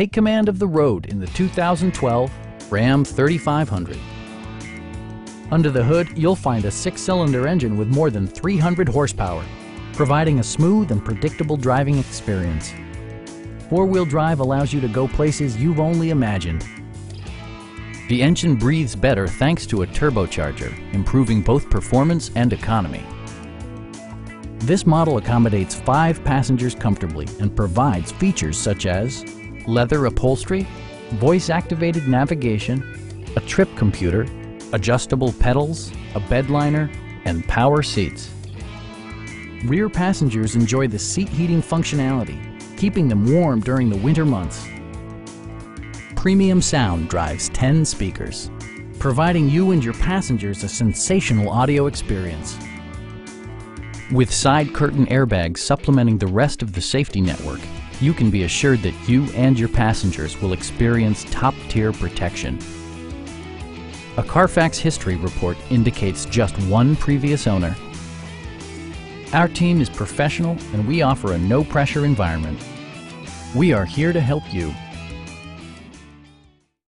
Take command of the road in the 2012 Ram 3500. Under the hood, you'll find a six-cylinder engine with more than 300 horsepower, providing a smooth and predictable driving experience. Four-wheel drive allows you to go places you've only imagined. The engine breathes better thanks to a turbocharger, improving both performance and economy. This model accommodates five passengers comfortably and provides features such as leather upholstery, voice-activated navigation, a trip computer, adjustable pedals, a bed liner, and power seats. Rear passengers enjoy the seat heating functionality, keeping them warm during the winter months. Premium sound drives 10 speakers, providing you and your passengers a sensational audio experience. With side curtain airbags supplementing the rest of the safety network, you can be assured that you and your passengers will experience top-tier protection. A Carfax history report indicates just one previous owner. Our team is professional and we offer a no-pressure environment. We are here to help you